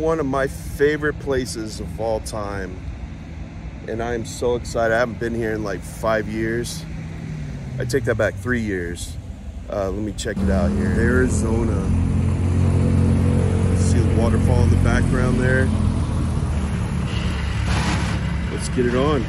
one of my favorite places of all time. And I am so excited. I haven't been here in like five years. I take that back, three years. Uh, let me check it out here. Arizona. See the waterfall in the background there? Let's get it on.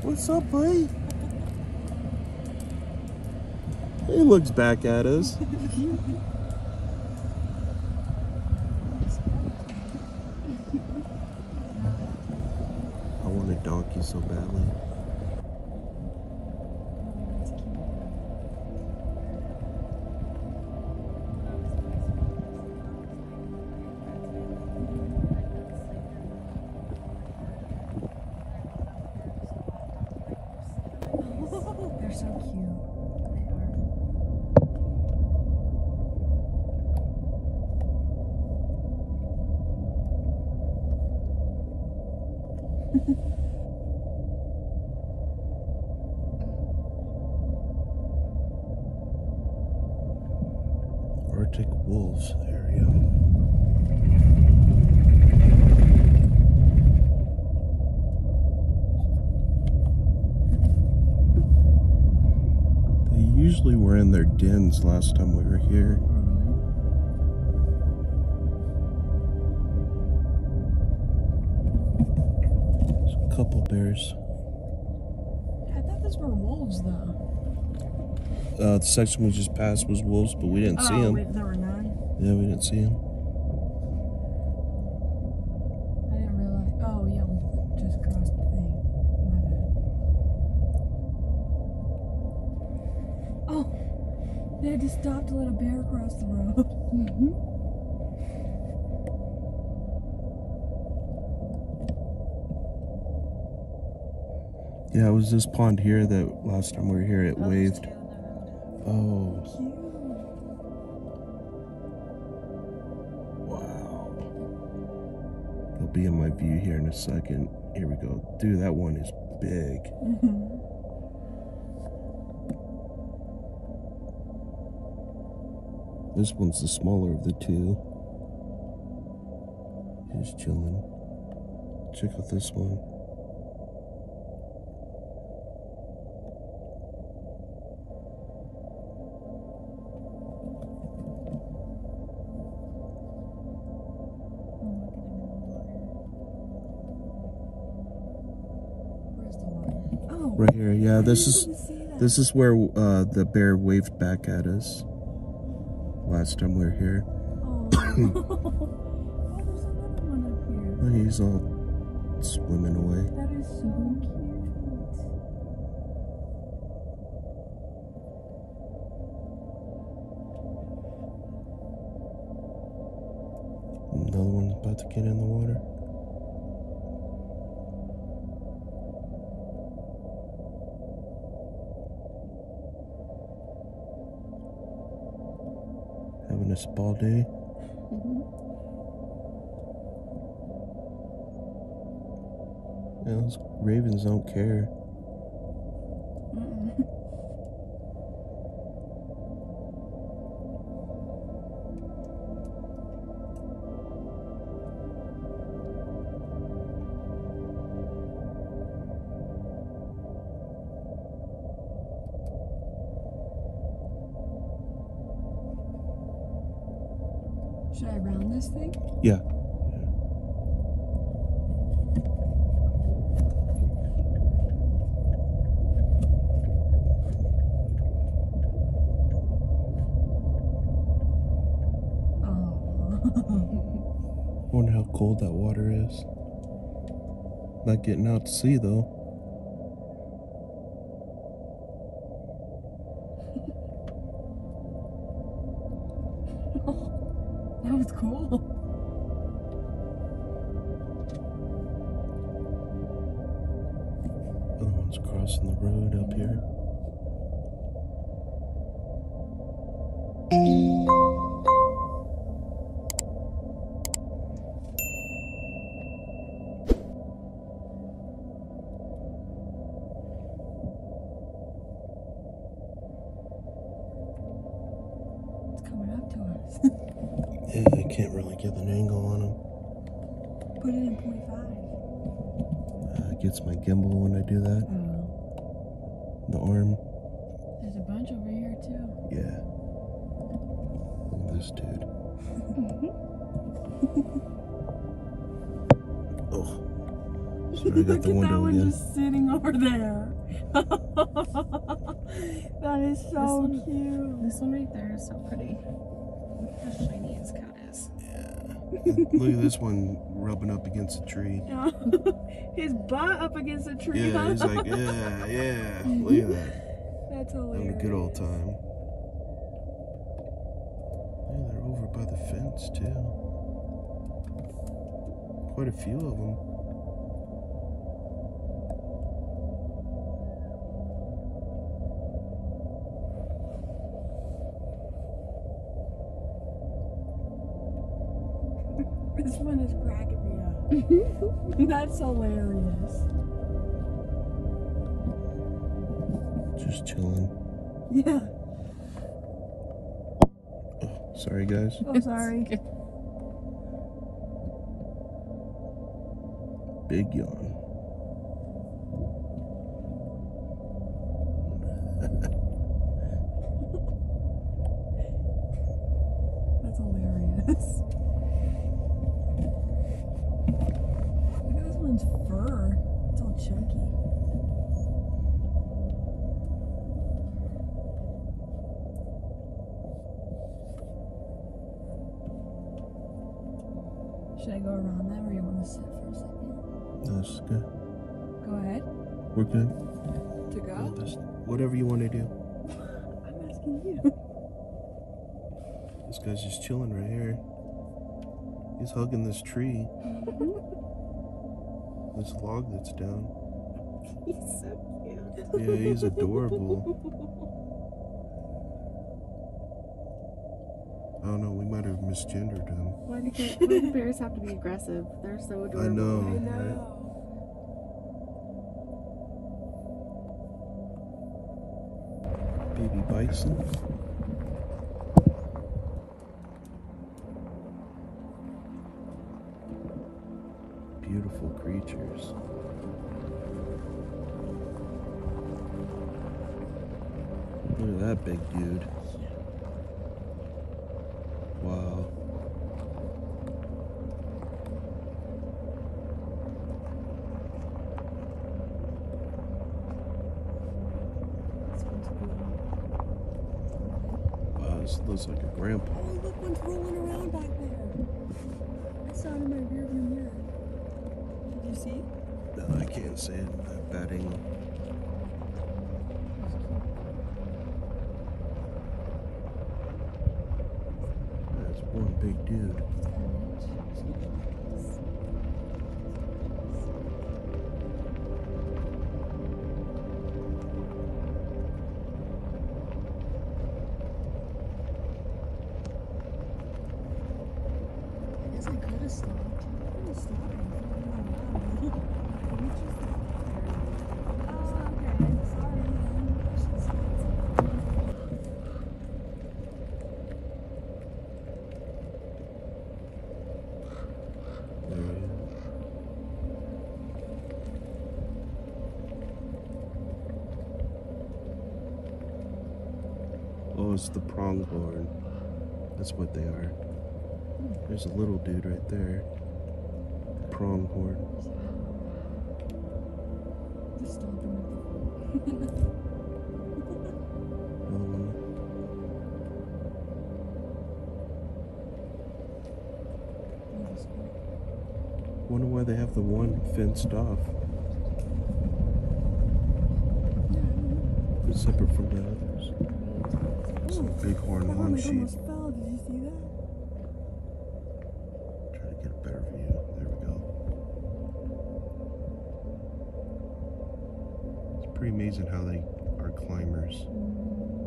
What's up, buddy? He looks back at us. Usually were in their dens last time we were here. There's a couple bears. I thought those were wolves, though. Uh, the section we just passed was wolves, but we didn't see oh, them. wait, there were none. Yeah, we didn't see them. Had to stop to let a bear cross the road. Mm-hmm. Yeah, it was this pond here that last time we were here it waved. Oh, Cute. wow. They'll be in my view here in a second. Here we go. Dude, that one is big. Mm-hmm. This one's the smaller of the two. He's chilling. Check out this one. Where's the water? Oh, Right here. Yeah, this is didn't see that. this is where uh, the bear waved back at us last time we were here. Oh. oh, there's another one up here. Oh, He's all swimming away. That is so cute. Another one's about to get in the water. Having a spa day. Yeah, those ravens don't care. lot to see though. that was cool. Other one's crossing the road up here. It gets my gimbal when I do that. Oh. The arm. There's a bunch over here too. Yeah. Look at this dude. oh. Sorry, I got Look the at that window one again. just sitting over there. that is so one- cute. This one right there is so pretty. Look how shiny his coat is. Look at this one rubbing up against a tree. His butt up against a tree. Yeah, he's like, yeah, yeah. Look at that. That's hilarious. Having a good old time. Yeah, they're over by the fence too. Quite a few of them. This one is cracking me up. That's hilarious. Just chilling. Yeah. Oh, sorry guys. Oh, sorry. Big yawn. This guy's just chilling right here. He's hugging this tree. This log that's down. He's so cute. Yeah, he's adorable. I don't know, we might have misgendered him. Why do, why do bears have to be aggressive? They're so adorable. I know. I right? Baby bison. Beautiful creatures. Look at that big dude. Wow. This one's beautiful. Wow, this looks like a grandpa. Oh, look, one's rolling around back there. I saw it in my rearview mirror. Did you see? No, I can't see it. Bad angle. That's one big dude. The pronghorn. That's what they are. There's a little dude right there. Pronghorn. One. Wonder why they have the one fenced off. Separate from the others. Ooh, bighorn that long sheep. almost fell. Did you see that? Try to get a better view. There we go. It's pretty amazing how they are climbers. Mm-hmm.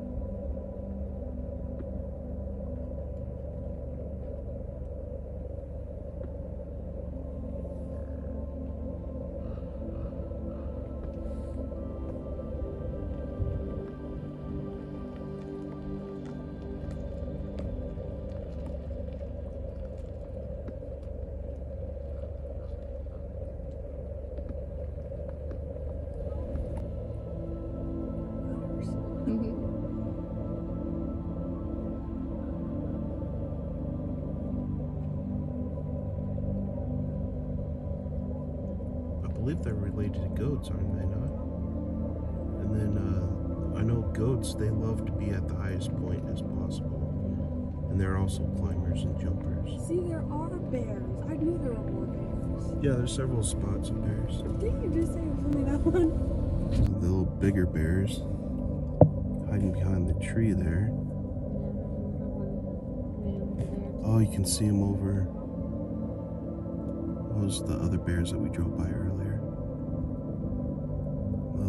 Goats, aren't they not? And then uh, I know goats, they love to be at the highest point as possible. And they're also climbers and jumpers. See, there are bears. I knew there were more bears. Yeah, there's several spots of bears. Didn't you just say it was only that one? Are the little bigger bears hiding behind the tree there. Oh, you can see them over. Those are the other bears that we drove by earlier.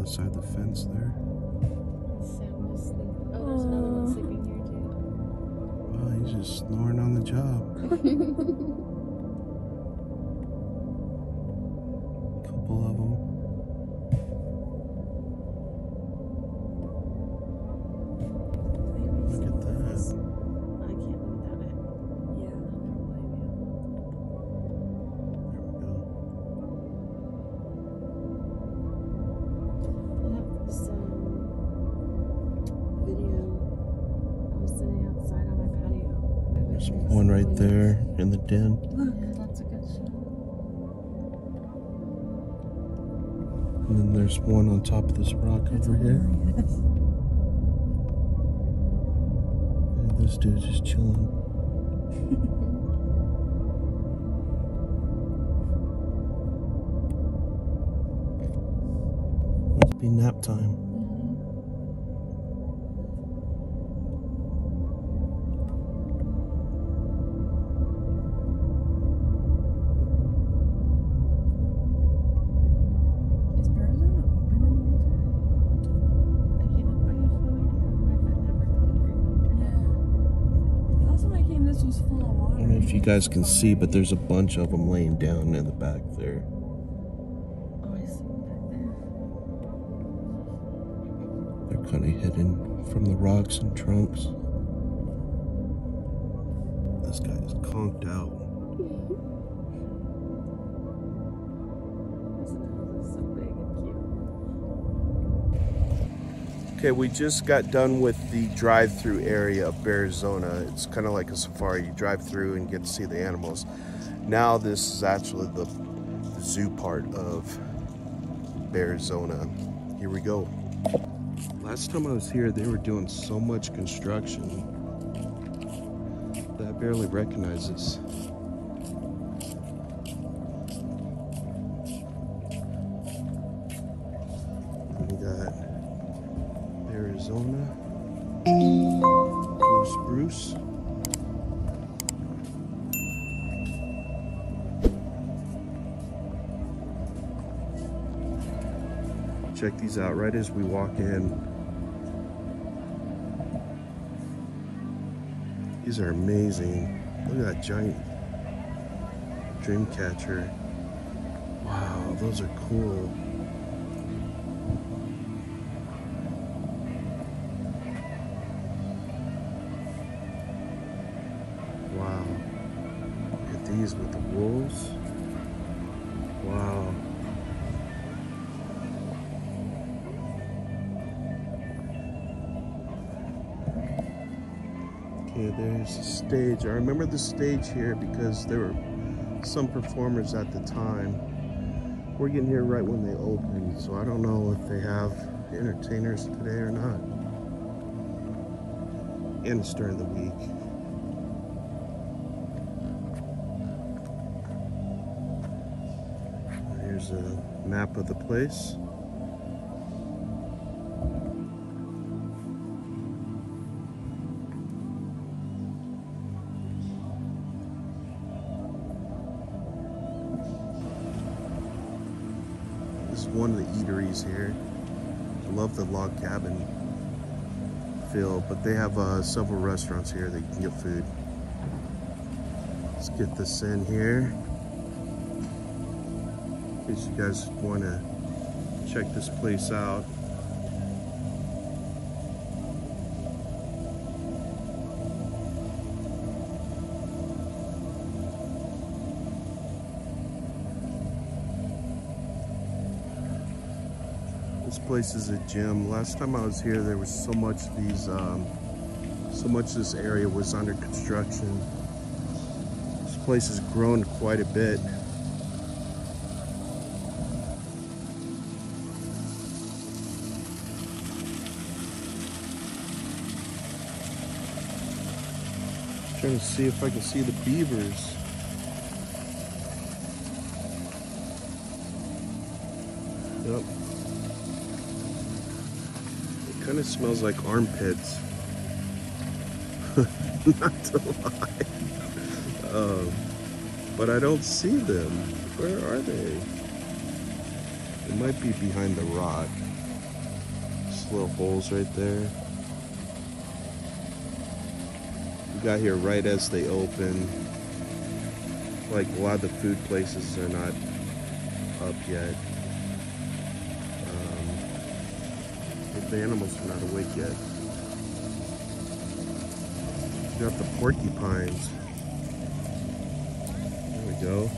On the other side of the fence there. Sam was sleeping. Oh, there's another one sleeping here too. Oh, he's just snoring on the job. rock over here. hilarious. And this dude's just chilling. Must be nap time. I don't know if you guys can see, but there's a bunch of them laying down in the back there. They're kind of hidden from the rocks and trunks. This guy is conked out. Okay, we just got done with the drive-through area of Bearizona. It's kind of like a safari. You drive through and get to see the animals. Now this is actually the, zoo part of Bearizona. Here we go. Last time I was here, they were doing so much construction that I barely recognize this. Out right as we walk in. These are amazing. Look at that giant dream catcher. Wow, those are cool. Okay, there's a stage. I remember the stage here because there were some performers at the time. We're getting here right when they opened, so I don't know if they have entertainers today or not. And it's during the week. Here's a map of the place. Eateries here. I love the log cabin feel, but they have uh, several restaurants here that you can get food. Let's get this in here. In case you guys want to check this place out. Place is a gym. Last time I was here, there was so much these, um, so much this area was under construction. This place has grown quite a bit. Trying to see if I can see the beavers. Yep. It kind of smells like armpits. Not to lie. Um, but I don't see them. Where are they? It might be behind the rock. Just little holes right there. We got here right as they open. Like a lot of the food places are not up yet. The animals are not awake yet. Got the porcupines. There we go.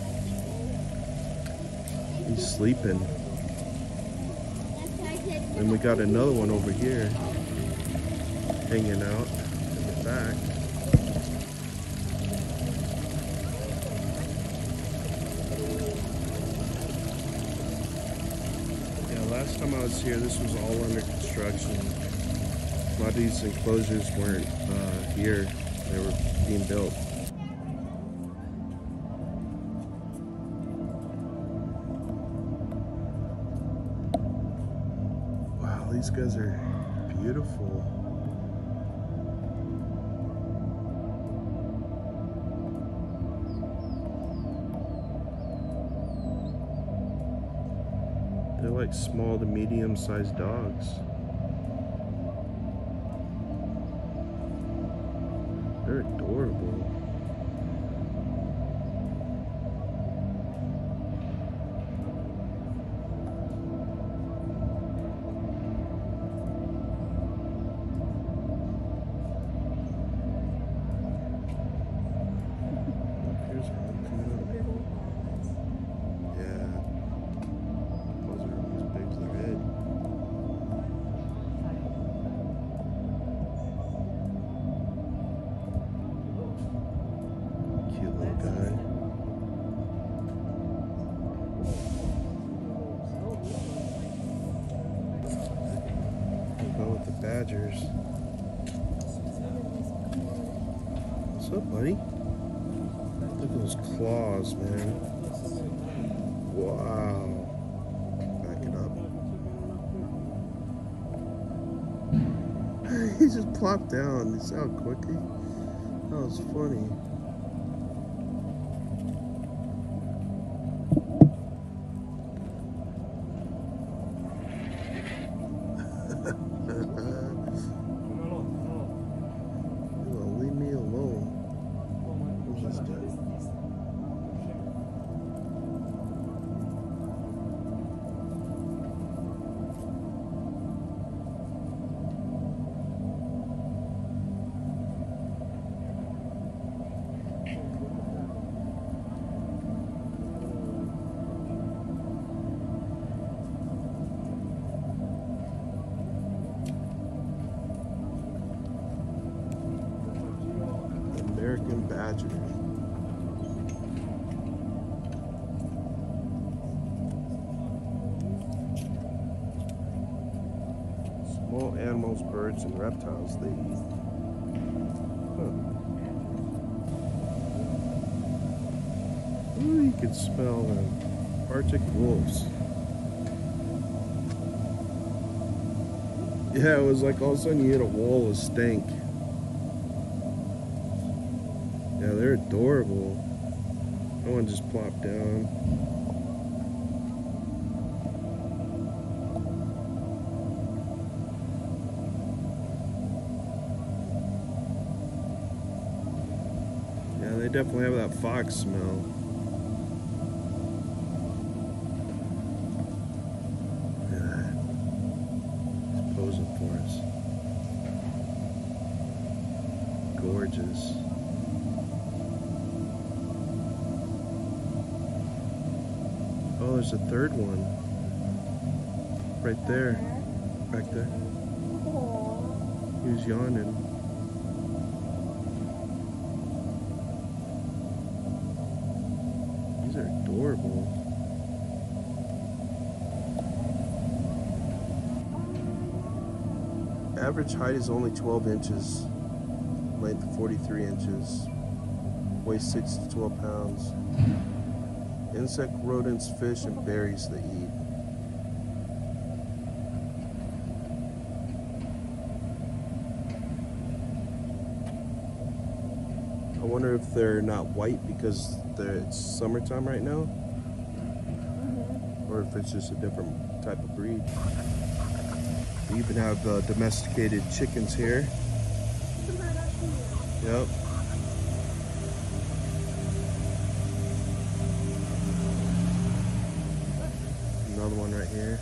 He's sleeping. And we got another one over here hanging out in the back. Time I was here, this was all under construction. A lot of these enclosures weren't uh, here, they were being built. Wow, these guys are beautiful. Like small to medium sized dogs. They're adorable. Quickly? That was funny. Animals, birds, and reptiles they eat. Huh. Ooh, you can smell them. Arctic wolves. Yeah, it was like all of a sudden you hit a wall of stink. Yeah, they're adorable. That one just plopped down. Definitely have that fox smell. Look at that. He's posing for us. Gorgeous. Oh, there's a third one. Right there. back there. Aww. He was yawning. Average height is only 12 inches, length 43 inches, weighs 6 to 12 pounds. Insect, rodents, fish, and berries they eat. I wonder if they're not white because it's summertime right now, or if it's just a different type of breed. We even have uh, domesticated chickens here. Yep. Another one right here.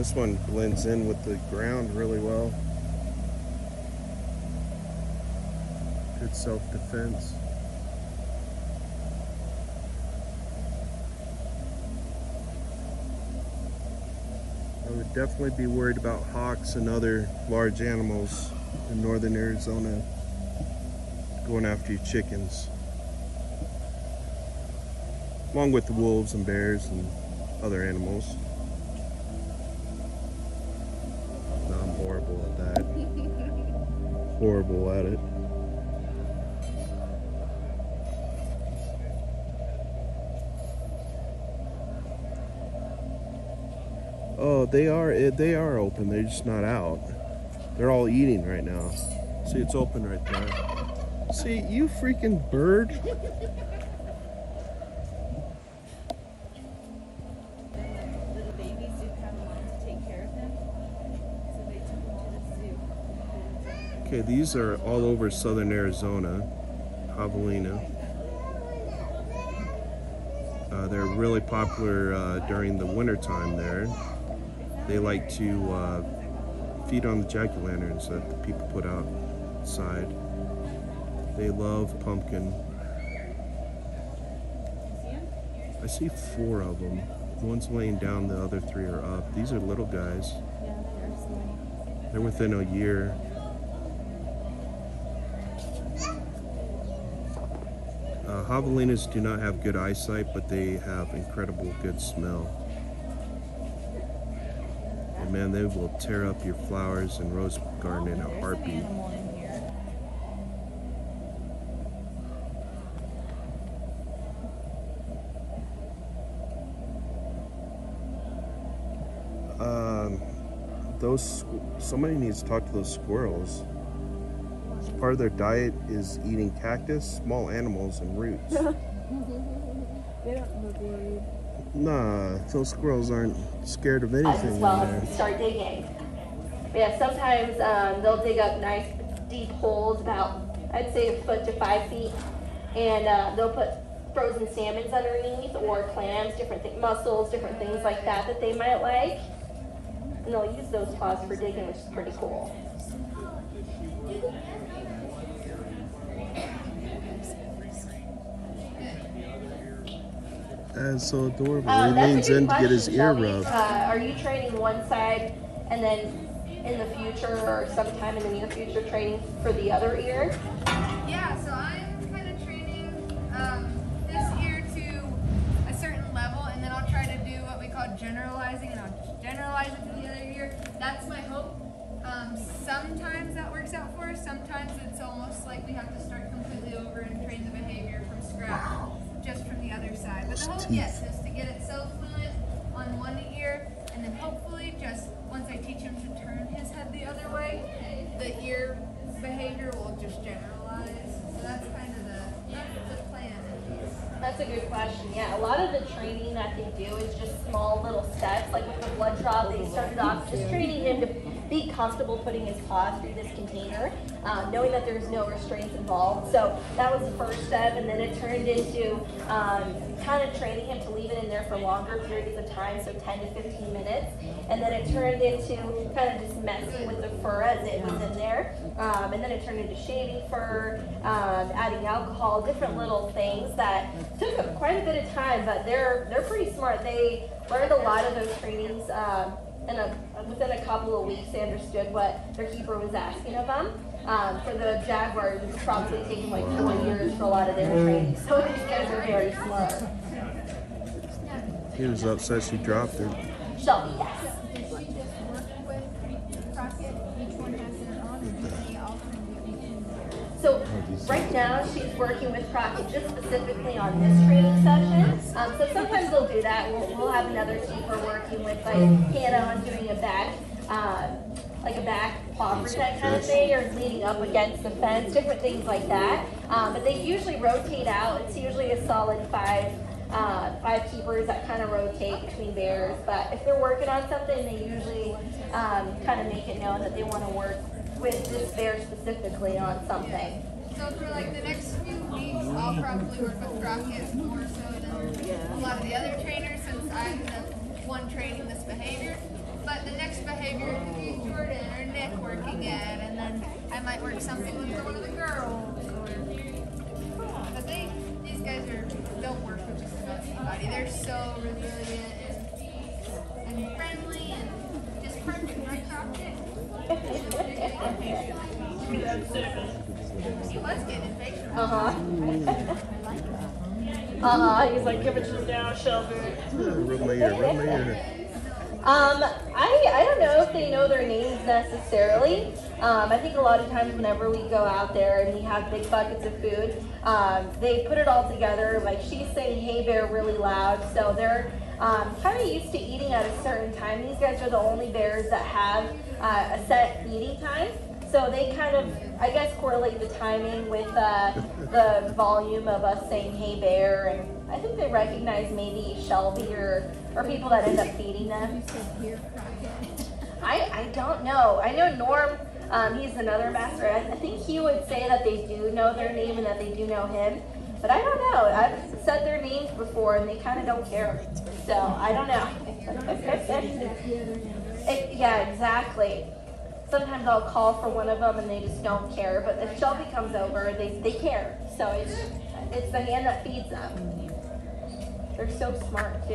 This one blends in with the ground really well. Good self-defense. I would definitely be worried about hawks and other large animals in northern Arizona going after your chickens. Along with the wolves and bears and other animals. Horrible at it. Oh, they are they are open. They're just not out. They're all eating right now. See, it's open right there. See, you freaking bird. Okay, these are all over southern Arizona, javelina. Uh, they're really popular uh, during the winter time there. They like to uh, feed on the jack o' lanterns that the people put outside. They love pumpkin. I see four of them. One's laying down, the other three are up. These are little guys. They're within a year. Javelinas do not have good eyesight, but they have incredible good smell. And man, they will tear up your flowers and rose garden in a heartbeat. an animal in here. Um, those somebody needs to talk to those squirrels. Part of their diet is eating cactus, small animals, and roots. They don't look worried. Nah, those squirrels aren't scared of as anything in well there. as start digging. Yeah, sometimes um, they'll dig up nice deep holes, about I'd say a foot to five feet, and uh, they'll put frozen salmons underneath or clams, different th- mussels, different things like that that they might like, and they'll use those claws for digging, which is pretty cool. That's so adorable. Uh, he leans good in to get his ear rubbed. Uh, are you training one side and then in the future or sometime in the near future training for the other ear? Yeah, so I'm kind of training um, this ear to a certain level, and then I'll try to do what we call generalizing, and I'll generalize it to the other ear. That's my hope. Um, sometimes that works out for us. Sometimes it's almost like we have to start completely over and train the behavior from scratch, just from the other side. But the hope, yes, is to get it so fluent on one ear, and then hopefully, just once I teach him to turn his head the other way, the ear behavior will just generalize. So that's kind of the that's the plan. That's a good question. Yeah, a lot of the training that they do is just small little steps. Like with the blood draw, they started off just training him to be comfortable putting his paws through this container, um, knowing that there's no restraints involved. So that was the first step, and then it turned into um, kind of training him to leave it in there for longer periods of time, so 10 to 15 minutes. And then it turned into kind of just messing with the fur as it was in there. Um, and then it turned into shaving fur, um, adding alcohol, different little things that took quite a bit of time, but they're they're pretty smart. They learned a lot of those trainings. Um, in a, within a couple of weeks, they understood what their keeper was asking of them. Um, for the Jaguars, it's probably taken like four years for a lot of their training. So these guys are very smart. He was upset she dropped her. Shelby, yes. Does she just work with Crockett? Each one has their own, or do they alternate? So right now she's working with Crockett just specifically on this training session. Um, so sometimes they'll do that. We'll, we'll have another keeper working with like Hannah on doing a back, um, like a back paw protect kind of thing, or leaning up against the fence, different things like that. Um, but they usually rotate out. It's usually a solid five. Uh, five keepers that kind of rotate between bears, but if they're working on something, they usually um, kind of make it known that they want to work with this bear specifically on something. So for like the next few weeks, I'll probably work with Crockett more so than a lot of the other trainers since I'm the one training this behavior. But the next behavior could be Jordan or Nick working at, and then I might work something with one of the girls. Or, but they, these guys are don't work with just about anybody. They're so resilient and, and friendly and just perfect, right, Crockett? He was getting impatient. Uh huh. Uh huh. He's like, give it to now, Shelby. My ear, rub. Um, I, I don't know if they know their names necessarily. Um, I think a lot of times whenever we go out there and we have big buckets of food, um, they put it all together. Like she's saying, "Hey bear," really loud, so they're um, kind of used to eating at a certain time. These guys are the only bears that have uh, a set eating time. So they kind of, I guess, correlate the timing with uh, the volume of us saying "Hey bear," and I think they recognize maybe Shelby or or people that end up feeding them. I, I don't know. I know Norm, um, he's another master. I, I think he would say that they do know their name and that they do know him. But I don't know. I've said their names before and they kind of don't care. So I don't know. It- yeah, exactly. Sometimes I'll call for one of them and they just don't care. But if Shelby comes over, they, they care. So it's, it's the hand that feeds them. They're so smart too.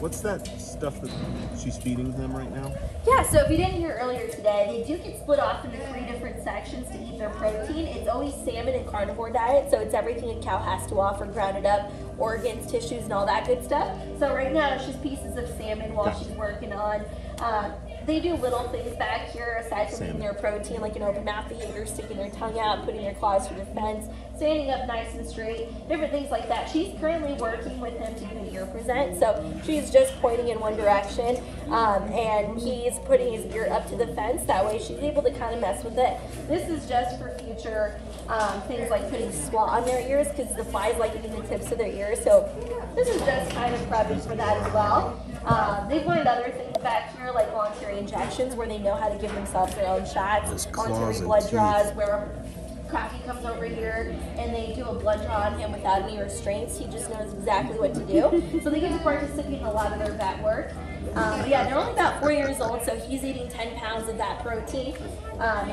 What's that stuff that she's feeding them right now? Yeah, so if you didn't hear earlier today, they do get split off into three different sections to eat their protein. It's always salmon and carnivore diet, so it's everything a cow has to offer, grounded up, organs, tissues, and all that good stuff. So right now it's just pieces of salmon while she's working on. Uh, they do little things back here aside from eating their protein, like an open mouth behavior, sticking their tongue out, putting their claws through the fence, standing up nice and straight, different things like that. She's currently working with him to do an ear present, so she's just pointing in one direction, um, and he's putting his ear up to the fence. That way, she's able to kind of mess with it. This is just for future um, things like putting swat on their ears because the flies like eating the tips of their ears. So this is just kind of prepping for that as well. Um, they've learned other things back here, like voluntary injections, where they know how to give themselves their own shots. Voluntary blood draws, where Crocky comes over here and they do a blood draw on him without any restraints. He just knows exactly what to do. so they get to participate in a lot of their vet work. Um, but yeah, they're only about four years old, so he's eating 10 pounds of that protein. Um,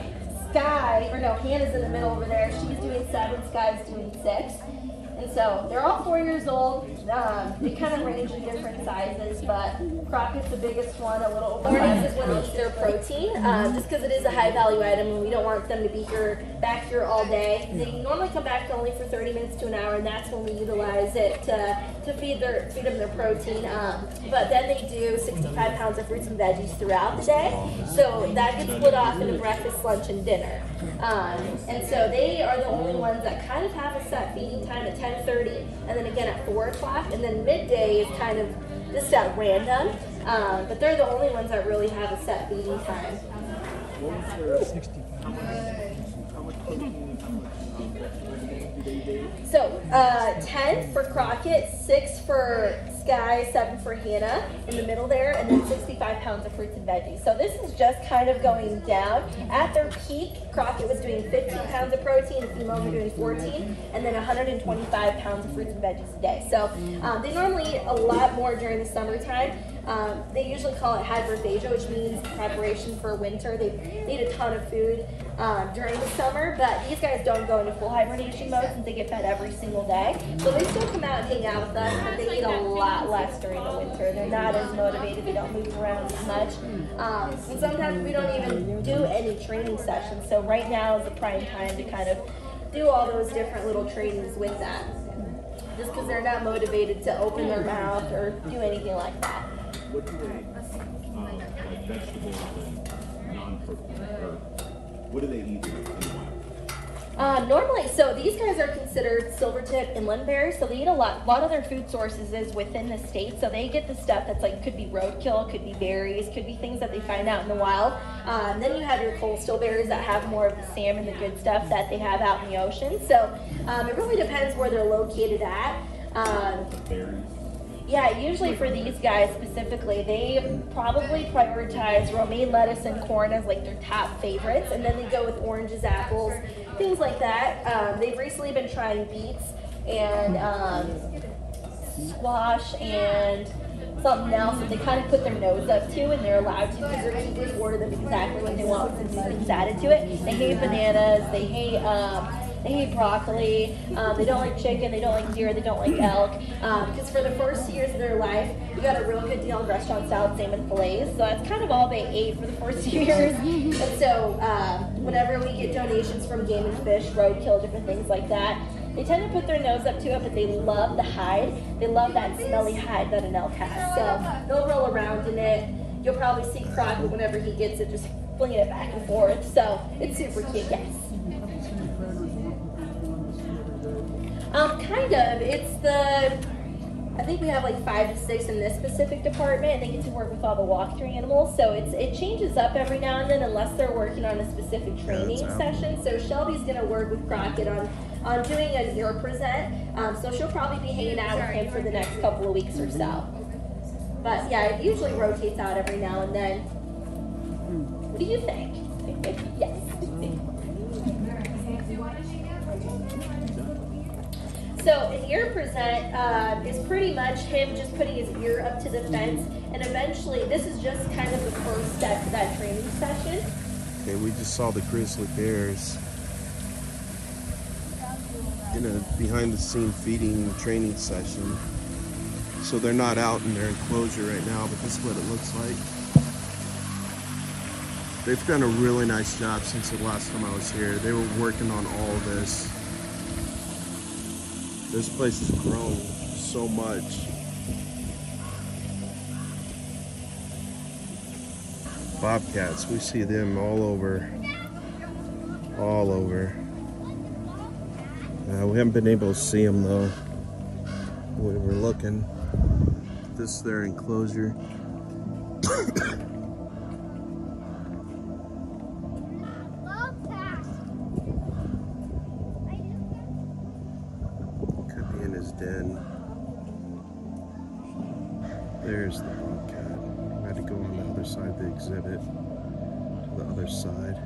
Sky, or no, Hannah's in the middle over there. She's doing seven, Sky's doing six. And so they're all four years old. Um, they kind of range in different sizes, but Crockett's the biggest one, a little over. This is when it's their protein, um, just because it is a high value item and we don't want them to be here back here all day. They normally come back only for 30 minutes to an hour, and that's when we utilize it to, to feed their feed them their protein. Um, but then they do 65 pounds of fruits and veggies throughout the day, so that gets split off into breakfast, lunch, and dinner. Um, and so they are the only ones that kind of have a set feeding time at 10:30, and then again at 4 o'clock, and then midday is kind of just at random. Um, but they're the only ones that really have a set feeding time. So uh, 10 for Crockett, 6 for Sky, seven for Hannah in the middle there, and then 65 pounds of fruits and veggies. So this is just kind of going down. At their peak, Crockett was doing 15 pounds of protein, females were doing 14, and then 125 pounds of fruits and veggies a day. So um, they normally eat a lot more during the summertime. Um, they usually call it hyperphagia, which means preparation for winter. They, eat a ton of food um, during the summer, but these guys don't go into full hibernation mode since they get fed every single day. So they still come out and hang out with us, but they eat a lot less during the winter. They're not as motivated. They don't move around as much. Um, and sometimes we don't even do any training sessions. So right now is the prime time to kind of do all those different little trainings with them. Just because they're not motivated to open their mouth or do anything like that. What do they, uh, like vegetables and non-protein, or what do they eat in the wild? Um, normally, so these guys are considered silvertip inland bears, so they eat a lot. A lot of their food sources is within the state, so they get the stuff that's like could be roadkill, could be berries, could be things that they find out in the wild. Um, then you have your coastal bears that have more of the salmon, the good stuff that they have out in the ocean. So um, it really depends where they're located at. Um, Berries? Yeah, usually for these guys specifically, they probably prioritize romaine lettuce and corn as like their top favorites, and then they go with oranges, apples, things like that. Um, they've recently been trying beets and um, squash and something else that they kind of put their nose up to, and they're allowed to because their keepers order them exactly what they want with some seasonings added to it. They hate bananas. They hate. Um, they hate broccoli. Um, they don't like chicken. They don't like deer. They don't like elk. Because for the first years of their life, we got a real good deal on restaurant style salmon fillets. So that's kind of all they ate for the first years. And so um, whenever we get donations from Game and Fish, Roadkill, different things like that, they tend to put their nose up to it, but they love the hide. They love that smelly hide that an elk has. So they'll roll around in it. You'll probably see Crockett whenever he gets it, just flinging it back and forth. So it's super cute, yes. Um, kind of. It's the. I think we have like five to six in this specific department, and they get to work with all the walk-through animals. So it's it changes up every now and then, unless they're working on a specific training out. session. So Shelby's gonna work with Crockett on on doing a ear present. Um, so she'll probably be hanging out with him for the next couple of weeks or so. But yeah, it usually rotates out every now and then. What do you think? yes. So an ear present uh, is pretty much him just putting his ear up to the fence, and eventually this is just kind of the first step to that training session. Okay, we just saw the grizzly bears in a behind the scene feeding training session. So they're not out in their enclosure right now, but this is what it looks like. They've done a really nice job since the last time I was here. They were working on all this. This place has grown so much. Bobcats, we see them all over. All over. Uh, we haven't been able to see them though. We were looking. This is their enclosure. Side.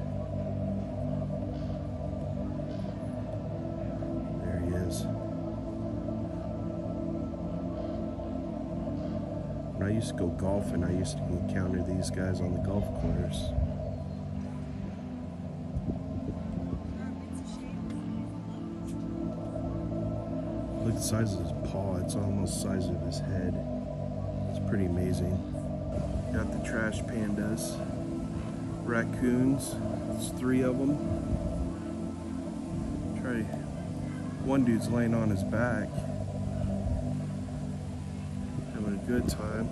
There he is. When I used to go golfing, I used to encounter these guys on the golf course. Look at the size of his paw. It's almost the size of his head. It's pretty amazing. Got the trash pandas. Raccoons. There's three of them. Try. One dude's laying on his back. Having a good time.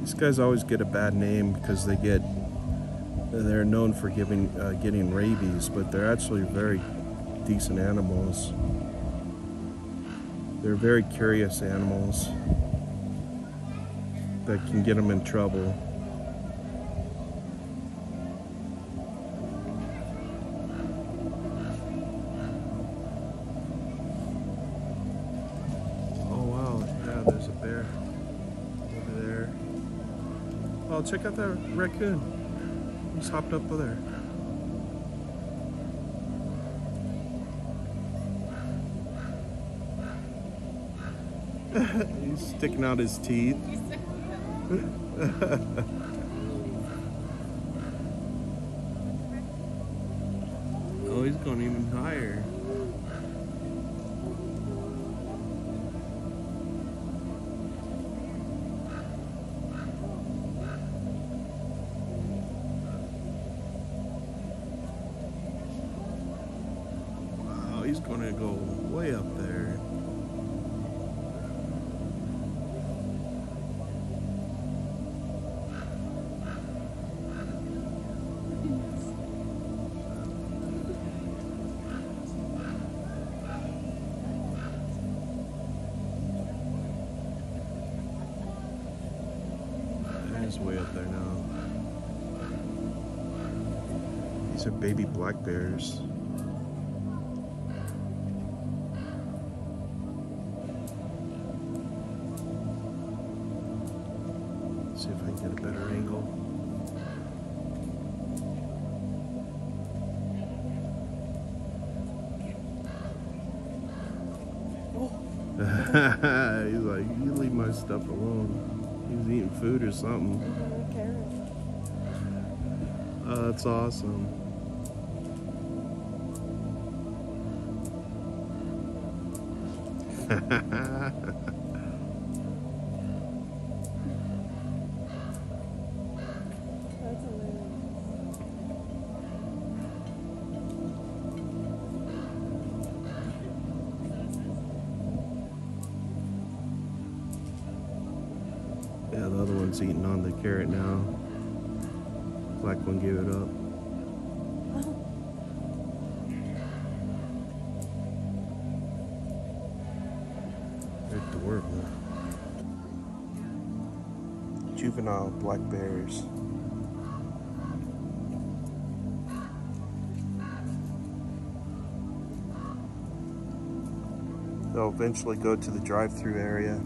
These guys always get a bad name because they get they're known for giving uh, getting rabies, but they're actually very decent animals. They're very curious animals that can get them in trouble. Oh wow, yeah, there's a bear over there. Oh, check out that raccoon. Just hopped up over there. He's sticking out his teeth. oh, he's going even higher. He's way up there now. These are baby black bears. See if I can get a better angle. He's like, you leave my stuff alone. He's eating food or something. Oh, that's awesome. eventually go to the drive-through area.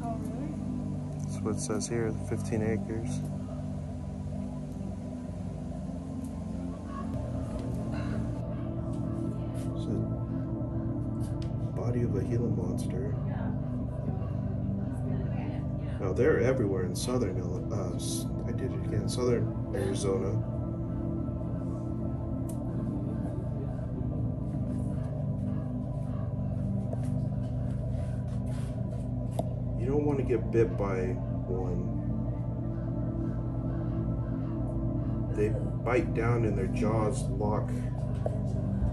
Oh? That's what it says here, 15 acres. It's body of a Gila monster. Now they're everywhere in southern uh, I did it again, southern Arizona. To get bit by one. They bite down and their jaws lock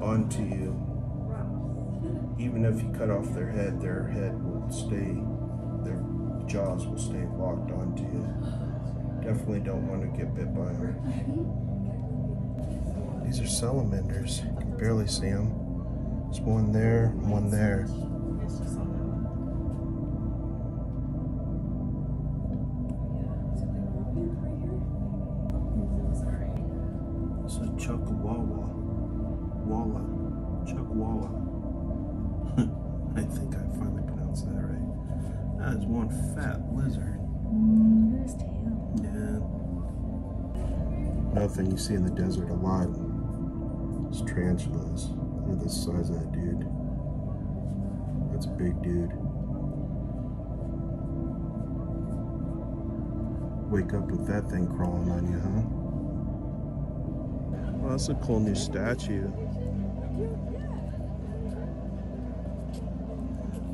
onto you. Even if you cut off their head, their head will stay, their jaws will stay locked onto you. Definitely don't want to get bit by them. These are salamanders. You can barely see them. There's one there, one there. Look at the size of that dude. That's a big dude. Wake up with that thing crawling on you, huh? Well, that's a cool new statue.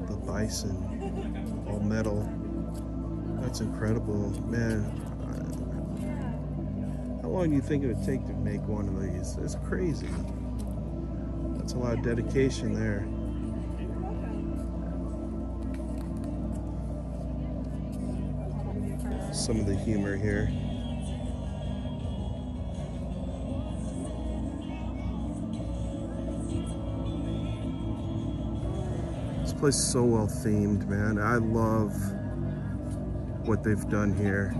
The bison, all metal. That's incredible, man. How long do you think it would take to make one of these? It's crazy. That's a lot of dedication there. Some of the humor here. This place is so well themed, man. I love what they've done here.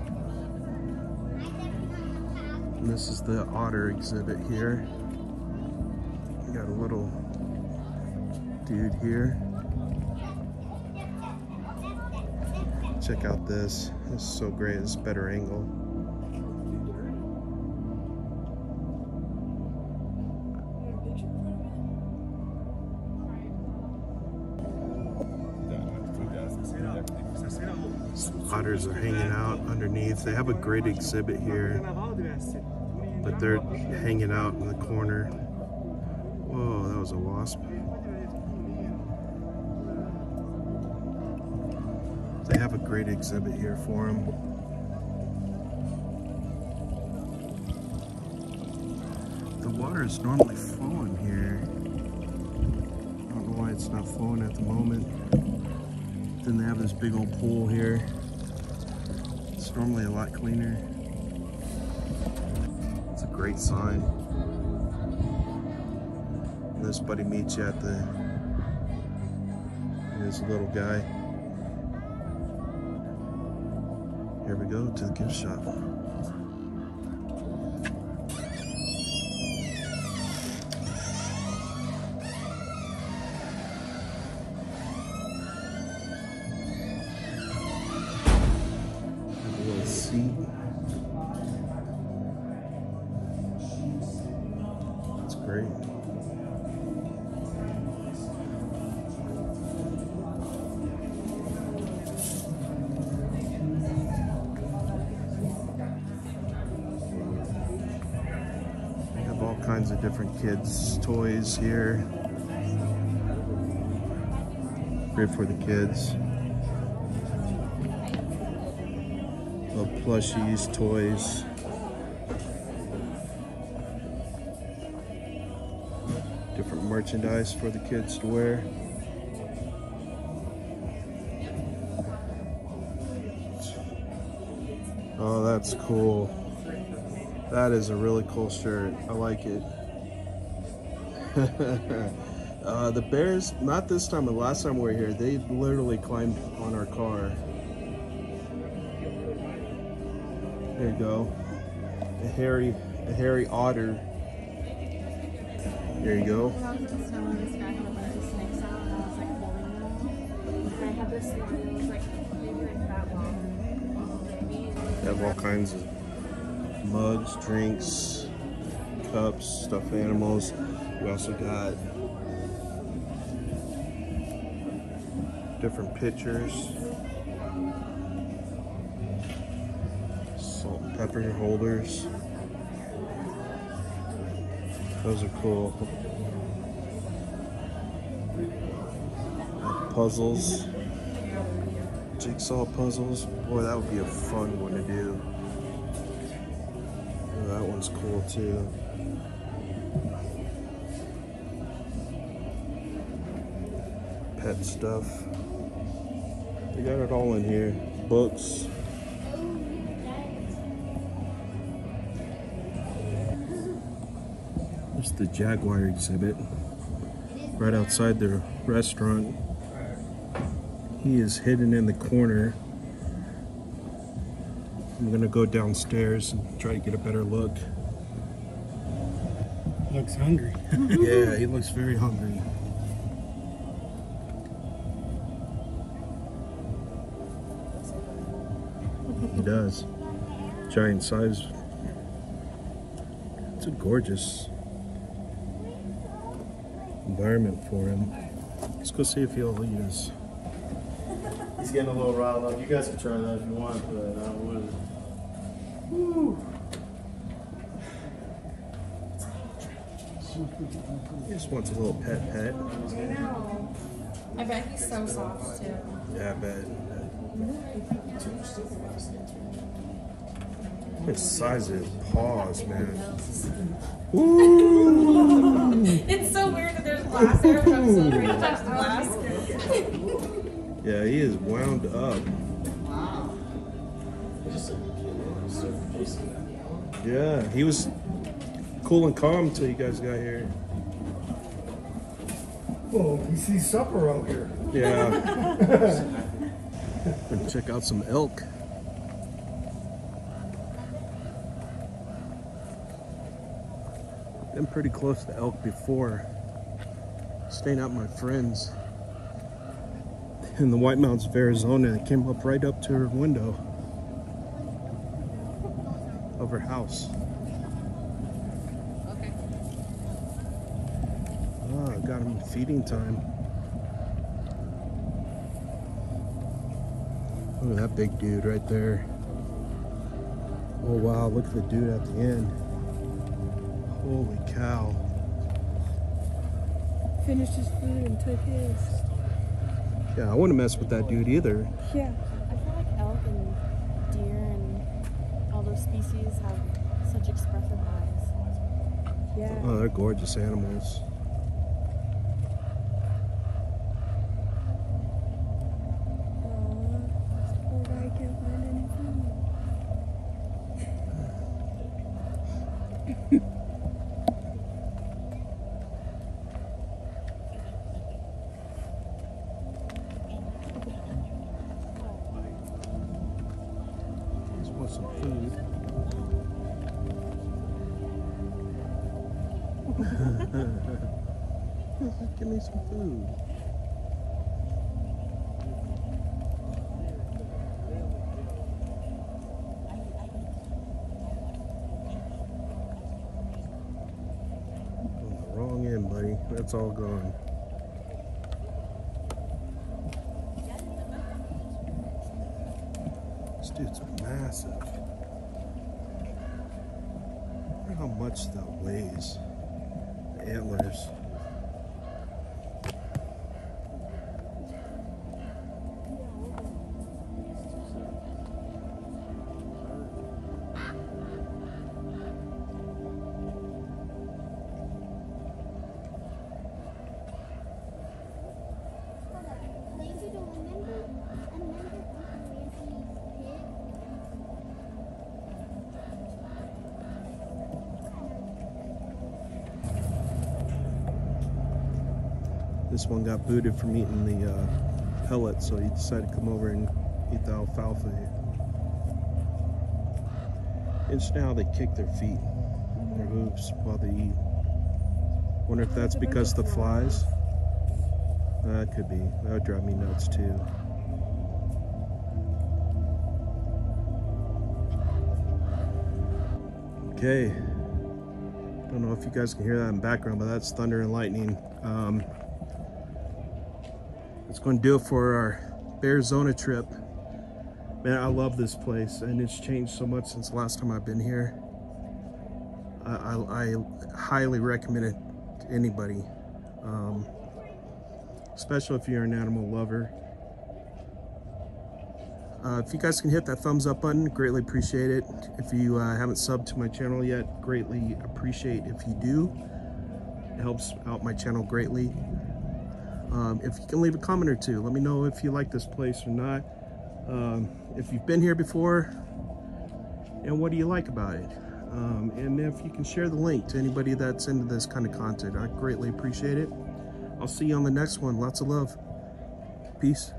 And this is the otter exhibit here. A little dude here. Check out this. This is so great. Is better angle. Otters are hanging out underneath. They have a great exhibit here, but they're hanging out in the corner. Was a wasp. They have a great exhibit here for them. The water is normally flowing here. I don't know why it's not flowing at the moment. Then they have this big old pool here. It's normally a lot cleaner. It's a great sign. This buddy meets you at the, this little guy. Here we go to the gift shop. Toys here. Great for the kids. Love plushies, toys. Different merchandise for the kids to wear. Oh, that's cool. That is a really cool shirt. I like it. uh, the Bears, not this time, but last time we were here, they literally climbed on our car. There you go. A hairy, a hairy otter. There you go. I was just telling this guy had a bunch of snakes out, and I was like holding them. And I had this one that was like maybe like that long. Maybe. They have all kinds of mugs, drinks, cups, stuffed animals. We also got different pictures, salt and pepper holders. Those are cool. Puzzles, jigsaw puzzles. Boy, that would be a fun one to do. Oh, that one's cool too. Stuff. They got it all in here. Books. There's the Jaguar exhibit right outside the restaurant. He is hidden in the corner. I'm gonna go downstairs and try to get a better look. Looks hungry. yeah, he looks very hungry. He does. Giant size. It's a gorgeous environment for him. Let's go see if he'll eat us. He's getting a little riled up. You guys can try that if you want, but I would. He just wants a little pet pet. I bet he's so soft too. Yeah, I bet. Mm-hmm. The size of his paws, man. Ooh. It's so weird that there's glass there, but I'm so afraid to touch the glass. Yeah, he is wound up. Wow. Yeah, he was cool and calm until you guys got here. Oh, he sees supper out here. Yeah. check out some elk. Been pretty close to elk before. Staying out with my friends. in the White Mountains of Arizona. It came up right up to her window of her house. Okay. Ah, got him feeding time. Look at that big dude right there. Oh wow, look at the dude at the end. Holy cow. Finished his food and took his. Yeah, I wouldn't mess with that dude either. Yeah. I feel like elk and deer and all those species have such expressive eyes. Yeah. Oh, they're gorgeous animals. That's all gone. This one got booted from eating the uh, pellet, so he decided to come over and eat the alfalfa. Interesting now they kick their feet, their hooves while they eat. Wonder if that's because the flies. That could be. That would drive me nuts too. Okay. I don't know if you guys can hear that in the background, but that's thunder and lightning. Um, going to do it for our Arizona trip. Man, I love this place, and it's changed so much since the last time I've been here. I, I, I highly recommend it to anybody, um, especially if you're an animal lover. Uh, if you guys can hit that thumbs up button, greatly appreciate it. If you uh, haven't subbed to my channel yet, greatly appreciate if you do. It helps out my channel greatly. Um, if you can leave a comment or two, let me know if you like this place or not. Um, if you've been here before, and what do you like about it? Um, and if you can share the link to anybody that's into this kind of content, I greatly appreciate it. I'll see you on the next one. Lots of love. Peace.